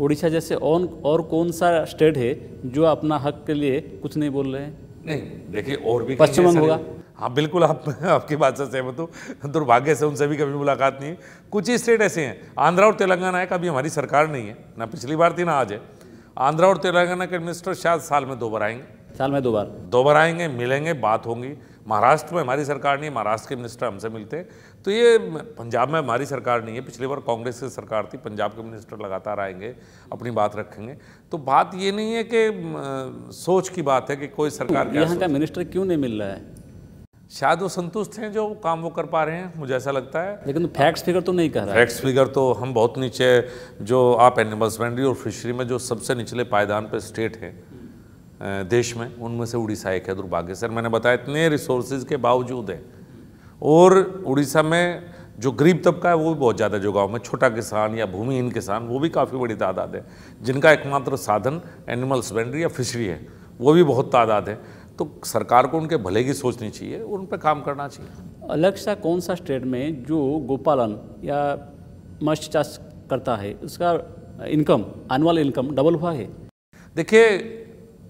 उड़ीसा जैसे और और कौन सा स्टेट है जो अपना हक के लिए कुछ नहीं बोल रहे हैं? नहीं देखिए और भी पश्चिम नहीं- हाँ बिल्कुल आप आपकी बात से सहमत हूँ। दुर्भाग्य से उनसे भी कभी मुलाकात नहीं है कुछ ही स्टेट ऐसे हैं। आंध्रा और तेलंगाना है कभी हमारी सरकार नहीं है। ना पिछली बार थी ना आज है। आंध्रा और तेलंगाना के मिनिस्टर शायद साल में दो बार आएँगे। साल में दो बार। दो बार आएँगे मिलेंगे बात होंगी। महाराष्ट्र में हमारी सरकार नहीं है महाराष्ट्र के मिनिस्टर हमसे मिलते हैं। तो ये पंजाब में हमारी सरकार नहीं है। पिछली बार कांग्रेस की सरकार थी पंजाब के मिनिस्टर लगातार आएँगे अपनी बात रखेंगे। तो बात ये नहीं है कि सोच की बात है कि कोई सरकार यहाँ का मिनिस्टर क्यों नहीं मिल रहा है? शायद वो संतुष्ट हैं जो काम वो कर पा रहे हैं मुझे ऐसा लगता है। लेकिन फैक्ट्स फिगर तो नहीं कह रहा फैक्ट्स फिगर तो हम बहुत नीचे जो आप एनिमल हस्बेंड्री और फिशरी में जो सबसे निचले पायदान पर स्टेट है देश में उनमें से उड़ीसा एक है दुर्भाग्य सर मैंने बताया इतने रिसोर्सेज के बावजूद है। और उड़ीसा में जो गरीब तबका है वो भी बहुत ज़्यादा जो गाँव में छोटा किसान या भूमिहीन किसान वो भी काफ़ी बड़ी तादाद है। जिनका एकमात्र साधन एनिमल हस्बेंड्री या फिशरी है वो भी बहुत तादाद है। तो सरकार को उनके भले की सोचनी चाहिए उन पर काम करना चाहिए। अलग सा कौन सा स्टेट में जो गोपालन या मत्स्य चाष करता है उसका इनकम एनुअल इनकम डबल हुआ है? देखिए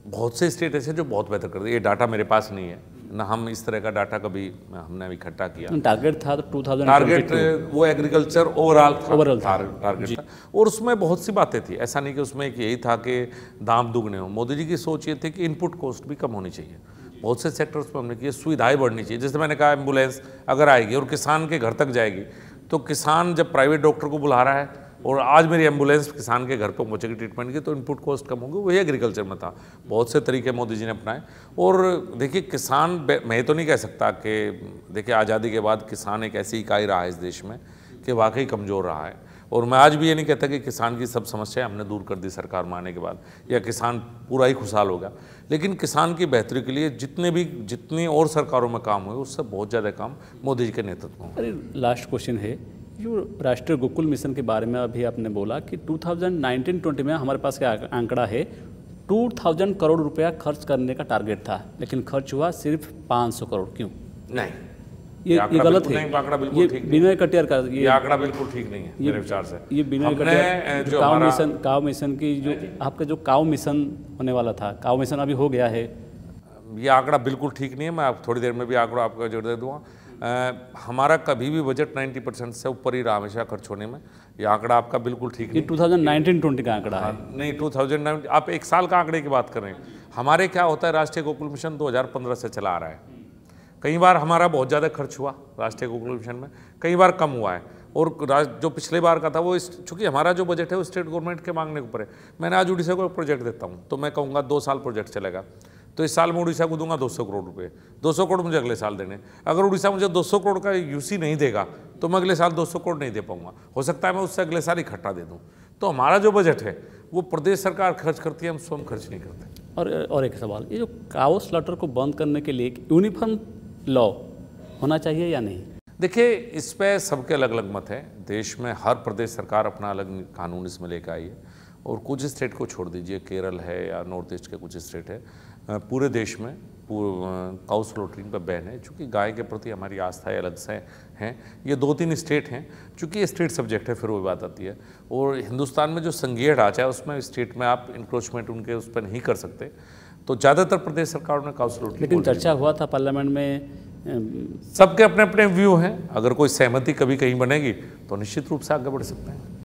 बहुत से स्टेट ऐसे जो बहुत बेहतर करते हैं। ये डाटा मेरे पास नहीं है। ना हम इस तरह का डाटा कभी हमने अभी इकट्ठा किया। टारगेट था तो टू थाउज़ेंड टारगेट वो एग्रीकल्चर ओवरऑल ओवरऑल टारगेट था। और उसमें बहुत सी बातें थी। ऐसा नहीं कि उसमें एक यही था कि दाम दुगने हो। मोदी जी की सोच ये थी कि इनपुट कॉस्ट भी कम होनी चाहिए। बहुत से सेक्टर्स पर हमने किया सुविधाएँ बढ़नी चाहिए। जैसे मैंने कहा एंबुलेंस अगर आएगी और किसान के घर तक जाएगी तो किसान जब प्राइवेट डॉक्टर को बुला रहा है और आज मेरी एंबुलेंस किसान के घर पर पहुँचेगी ट्रीटमेंट की तो इनपुट कॉस्ट कम होगी, वही एग्रीकल्चर में था। बहुत से तरीके मोदी जी ने अपनाए। और देखिए, किसान मैं तो नहीं कह सकता कि, देखिए, आज़ादी के बाद किसान एक ऐसी इकाई रहा है इस देश में कि वाकई कमज़ोर रहा है। और मैं आज भी ये नहीं कहता कि किसान की सब समस्याएँ हमने दूर कर दी सरकार में आने के बाद, या किसान पूरा ही खुशहाल हो गया। लेकिन किसान की बेहतरी के लिए जितने भी, जितनी और सरकारों में काम हुए, उससे बहुत ज़्यादा काम मोदी जी के नेतृत्व में अरे लास्ट क्वेश्चन है। जो राष्ट्रीय गोकुल मिशन के बारे में अभी आपने बोला कि 2019-20 में हमारे पास क्या आंकड़ा है? 2000 करोड़ रुपया खर्च करने का टारगेट था लेकिन खर्च हुआ सिर्फ़ 500 करोड़। क्यों? नहीं। ये ये गलत है। आंकड़ा बिल्कुल ये ठीक। विनय कटियार का ये आंकड़ा बिल्कुल ठीक नहीं है मेरे विचार से। ये विनय कटियार काव मिशन काव मिशन की जो। आपका जो काव मिशन होने वाला था काव मिशन अभी हो गया है। ये आंकड़ा बिल्कुल ठीक नहीं है मैं आप थोड़ी देर में भी आंकड़ा आपको जोड़ दे दूँगा। हमारा कभी भी बजट 90 परसेंट से ऊपर ही रहा हमेशा खर्च होने में। ये आंकड़ा आपका बिल्कुल ठीक नहीं 2019-20 का आंकड़ा है नहीं 2009 आप एक साल का आंकड़े की बात कर रहे हैं। हमारे क्या होता है राष्ट्रीय गोकुल मिशन 2015 से चला आ रहा है। कई बार हमारा बहुत ज़्यादा खर्च हुआ राष्ट्रीय गोकुल मिशन में कई बार कम हुआ है। और राज- जो पिछले बार का था वो इस चूँकि हमारा जो बजट है वो स्टेट गवर्नमेंट के मांगने के ऊपर है। मैंने आज उड़ीसा को एक प्रोजेक्ट देता हूँ तो मैं कहूँगा दो साल प्रोजेक्ट चलेगा। तो इस साल मैं उड़ीसा को दूँगा 200 करोड़ रुपए। 200 करोड़ मुझे अगले साल देने अगर उड़ीसा मुझे 200 करोड़ का यूसी नहीं देगा तो मैं अगले साल 200 करोड़ नहीं दे पाऊँगा। हो सकता है मैं उससे अगले साल इकट्ठा दे दूँ। तो हमारा जो बजट है वो प्रदेश सरकार खर्च करती है हम स्वयं खर्च नहीं करते। और और एक सवाल ये जो काओ स्लॉटर को बंद करने के लिए एक यूनिफॉर्म लॉ होना चाहिए या नहीं? देखिए इस पर सबके अलग अलग मत है। देश में हर प्रदेश सरकार अपना अलग कानून इसमें लेकर आई है। और कुछ स्टेट को छोड़ दीजिए केरल है या नॉर्थ ईस्ट के कुछ स्टेट है। पूरे देश में काउ स्लोटरिंग पर बैन है चूँकि गाय के प्रति हमारी आस्थाएँ अलग से हैं। ये दो तीन स्टेट हैं चूँकि ये स्टेट सब्जेक्ट है फिर वो बात आती है। और हिंदुस्तान में जो संघीय ढांचा है उसमें स्टेट में आप इंक्रोचमेंट उनके उस पर नहीं कर सकते। तो ज़्यादातर प्रदेश सरकारों ने काउ स्लोटरिंग लेकिन चर्चा हुआ था पार्लियामेंट में सबके अपने अपने व्यू हैं। अगर कोई सहमति कभी कहीं बनेगी तो निश्चित रूप से आगे बढ़ सकते हैं।